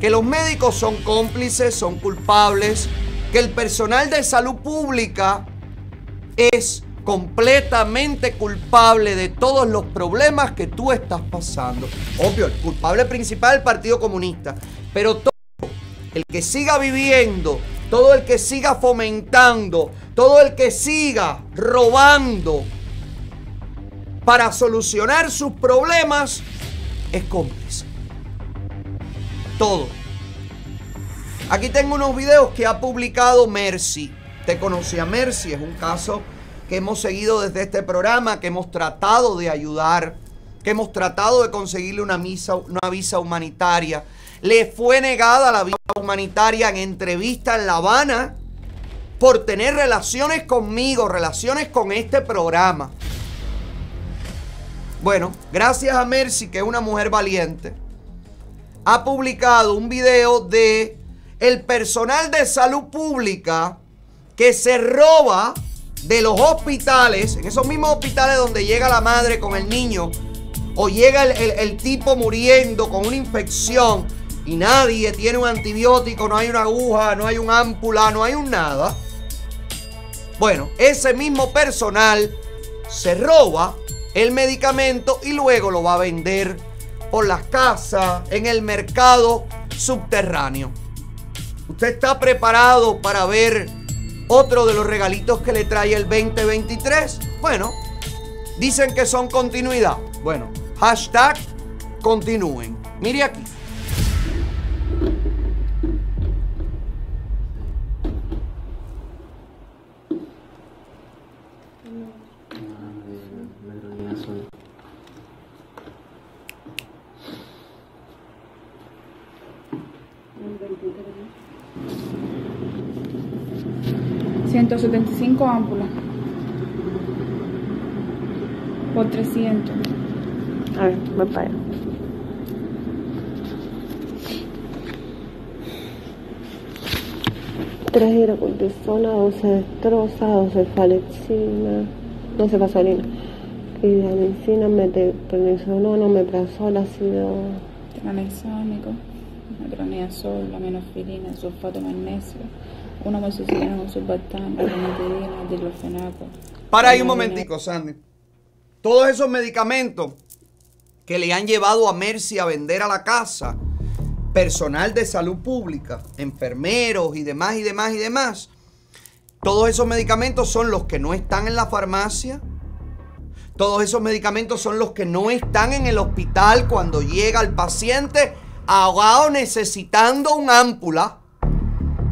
que los médicos son cómplices, son culpables, que el personal de salud pública es completamente culpable de todos los problemas que tú estás pasando. Obvio, el culpable principal es el Partido Comunista, pero todo el que siga viviendo, todo el que siga fomentando, todo el que siga robando para solucionar sus problemas es cómplice. Todo. Aquí tengo unos videos que ha publicado Mercy. Te conocí a Mercy, es un caso que hemos seguido desde este programa, que hemos tratado de ayudar, que hemos tratado de conseguirle una, misa, una visa humanitaria. Le fue negada la visa humanitaria en entrevista en La Habana por tener relaciones conmigo, relaciones con este programa. Bueno, gracias a Mercy, que es una mujer valiente, ha publicado un video de el personal de salud pública que se roba de los hospitales, en esos mismos hospitales donde llega la madre con el niño, o llega el, tipo muriendo con una infección y nadie tiene un antibiótico, no hay una aguja, no hay un ámpula, no hay un nada. Bueno, ese mismo personal se roba el medicamento y luego lo va a vender por las casas, en el mercado subterráneo. ¿Usted está preparado para ver otro de los regalitos que le trae el 2023? Bueno, dicen que son continuidad. Bueno, hashtag continúen. Mire aquí. 175 ámpulas. Por 300. A ver, voy para allá. Tres hidrocortisona, 12 destroza, 12 falexina, 12 gasolina, clidamicina, metronidazol, meprazol, ácido... Tranexámico, metronidazol, aminofilina, sulfato magnesio, una un. Para ahí un momentico, Sandy. Todos esos medicamentos que le han llevado a Mercy a vender a la casa, personal de salud pública, enfermeros y demás y demás y demás, todos esos medicamentos son los que no están en la farmacia. Todos esos medicamentos son los que no están en el hospital cuando llega el paciente ahogado necesitando un ámpula.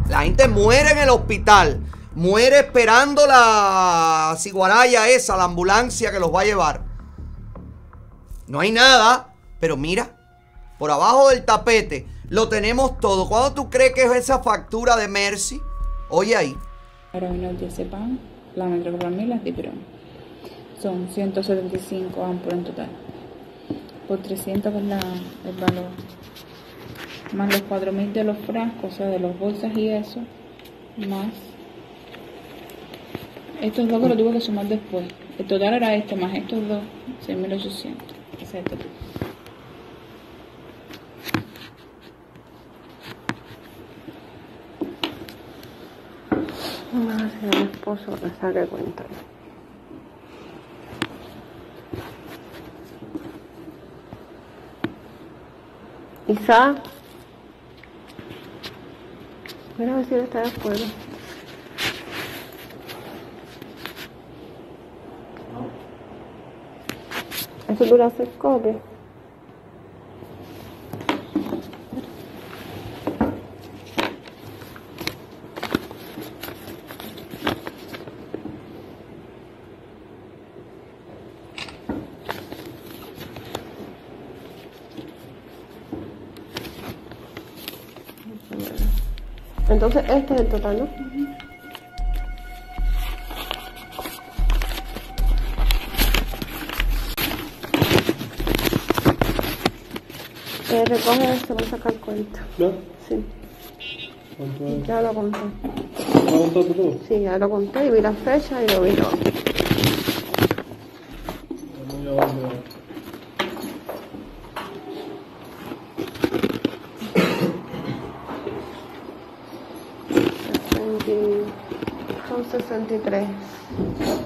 La gente muere en el hospital. Muere esperando la ciguaraya esa, la ambulancia que los va a llevar. No hay nada, pero mira, por abajo del tapete lo tenemos todo. ¿Cuándo tú crees que es esa factura de Mercy? Oye ahí. El diazepam, la metoclopramida y la dipirona. Son 175 ampolas en total. Por 300 es la, el valor más los 4.000 de los frascos, o sea, de los bolsas y eso, más estos dos que lo tuve que sumar después. El total era este, más estos dos, 6.800. Exacto. Vamos a hacer mi esposo que saque cuenta. Isa. Mira a ver si él está de acuerdo. Eso dura hacer copia. Entonces este es el total, ¿no? Eh, recoge esto, voy a sacar cuenta. ¿Ya? Sí, ¿Cuánto es? ya lo conté. ¿Lo contaste todo? Sí, ya lo conté y vi la fecha y lo vi todo. Vamos a llevarlo. 163.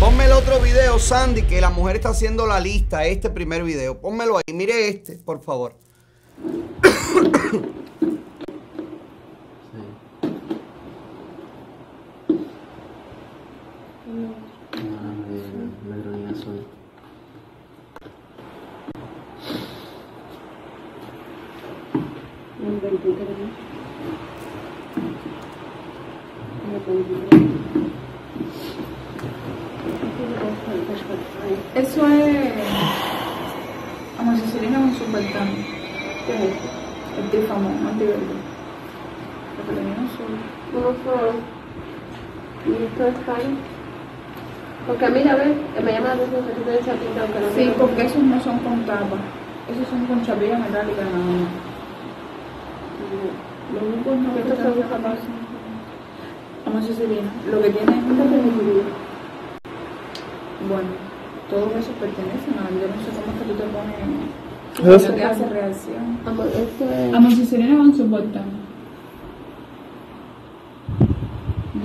Ponme el otro video, Sandy, que la mujer está haciendo la lista, este primer video. Pónmelo ahí. Mire este, por favor. El 23. El 23. Eso es amoxicilina con sulfatano. ¿Qué es esto? El tifamón, antiverde. Lo que tenía. Uno solo. Y esto es caro. Porque a mí, a ver, me llama la atención que tú tienes chapita, aunque no Sí, porque esos no son con tapa. Esos son con chapilla metálica nada más. Los únicos no que Estos son tapados son amoxicilina. Lo que tiene Esto es de Bueno, todos esos pertenecen a yo no sé cómo es que tú te pones ¿Es cuando eso? te hace reacción. Amor, esto es... Amoxicilina con sulfatano.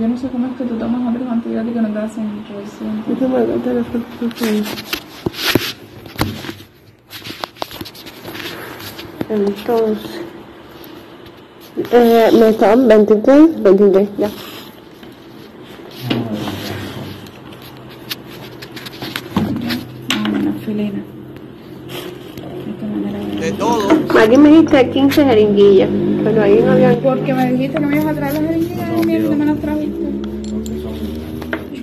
Yo no sé cómo es que tú tomas otros antibióticos y no te hacen reacción. Esto me el teléfono. Entonces... Eh, me estaban 23, 23, ya. Filina. De todo. Aquí me dijiste 15 jeringuillas, pero ahí no había... Porque me dijiste que me ibas a traer las jeringuillas y mierda me las trajiste.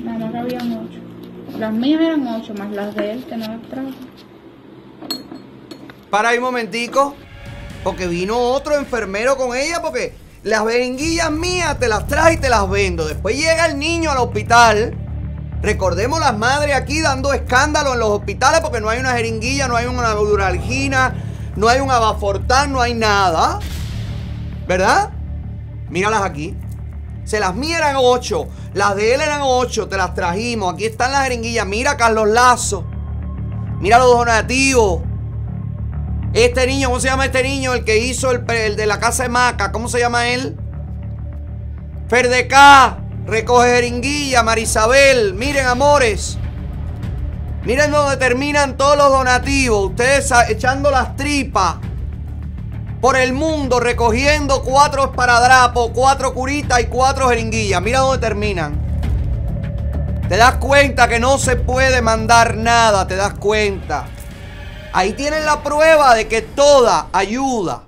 Nada más habían ocho. Las mías eran ocho, más las de él que no las trajo. Para ahí un momentico. Porque vino otro enfermero con ella. Porque las jeringuillas mías te las traje y te las vendo. Después llega el niño al hospital. Recordemos las madres aquí dando escándalo en los hospitales porque no hay una jeringuilla, no hay una duralgina, no hay un abafortán, no hay nada. ¿Verdad? Míralas aquí. Se las mías eran ocho, las de él eran ocho, te las trajimos. Aquí están las jeringuillas. Mira Carlos Lazo. Mira los donativos. Este niño, ¿cómo se llama este niño? El que hizo el, el de la casa de Maca, ¿cómo se llama él? Ferdecá, recoge jeringuilla, Marisabel, miren amores. Miren donde terminan todos los donativos. Ustedes echando las tripas por el mundo, recogiendo cuatro esparadrapos, cuatro curitas y cuatro jeringuillas. Mira dónde terminan. Te das cuenta que no se puede mandar nada, te das cuenta. Ahí tienen la prueba de que toda ayuda,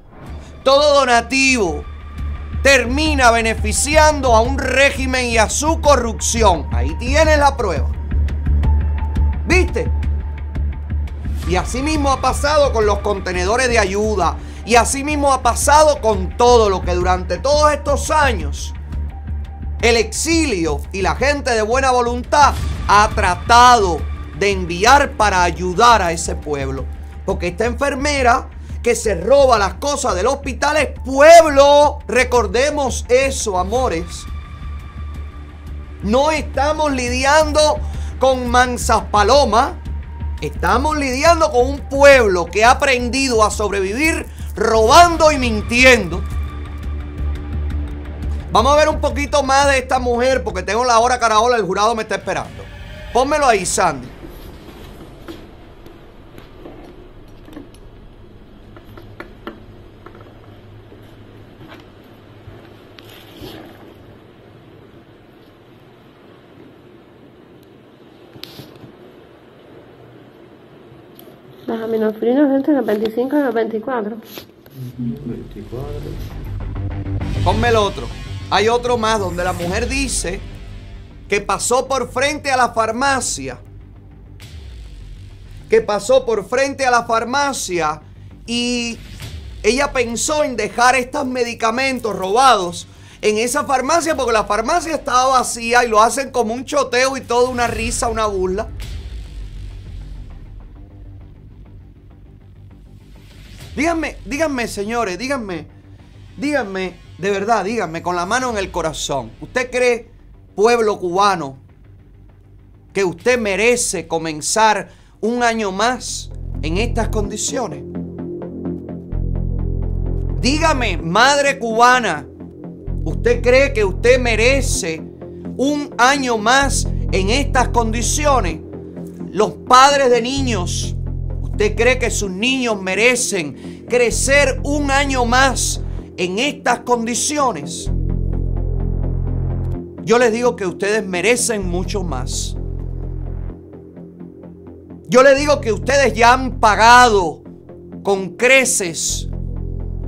todo donativo, termina beneficiando a un régimen y a su corrupción. Ahí tienes la prueba. ¿Viste? Y así mismo ha pasado con los contenedores de ayuda. Y así mismo ha pasado con todo lo que durante todos estos años el exilio y la gente de buena voluntad ha tratado de enviar para ayudar a ese pueblo. Porque esta enfermera que se roba las cosas del hospital es pueblo. Recordemos eso, amores. No estamos lidiando con mansas palomas. Estamos lidiando con un pueblo que ha aprendido a sobrevivir robando y mintiendo. Vamos a ver un poquito más de esta mujer porque tengo la hora caraola, el jurado me está esperando. Pónmelo ahí, Sandy. Las aminofilinas entre los 25 y los 24. 24. Ponme el otro. Hay otro más donde la mujer dice que pasó por frente a la farmacia. Que pasó por frente a la farmacia y ella pensó en dejar estos medicamentos robados en esa farmacia porque la farmacia estaba vacía y lo hacen como un choteo y todo una risa, una burla. Díganme, díganme, señores, díganme, díganme, de verdad, díganme, con la mano en el corazón. ¿Usted cree, pueblo cubano, que usted merece comenzar un año más en estas condiciones? Dígame, madre cubana, ¿Usted cree que usted merece un año más en estas condiciones? Los padres de niños, ¿usted cree que sus niños merecen crecer un año más en estas condiciones? Yo les digo que ustedes merecen mucho más. Yo les digo que ustedes ya han pagado con creces,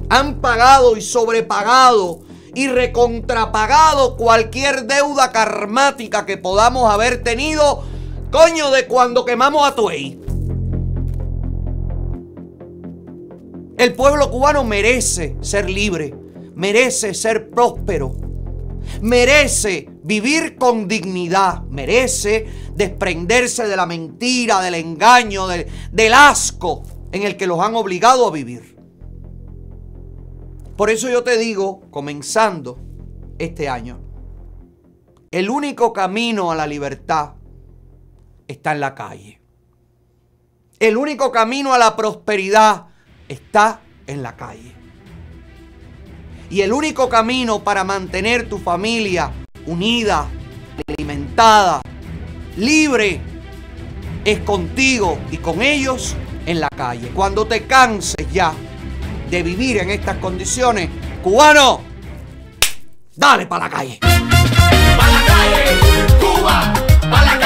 han pagado y sobrepagado y recontrapagado cualquier deuda karmática que podamos haber tenido, coño, de cuando quemamos a Tuey. El pueblo cubano merece ser libre, merece ser próspero, merece vivir con dignidad, merece desprenderse de la mentira, del engaño, del, asco en el que los han obligado a vivir. Por eso yo te digo, comenzando este año, el único camino a la libertad está en la calle. El único camino a la prosperidad está en la calle. Y el único camino para mantener tu familia unida, alimentada, libre, es contigo y con ellos en la calle. Cuando te canses ya de vivir en estas condiciones, cubano, dale para la calle. Para la calle, Cuba, para la calle.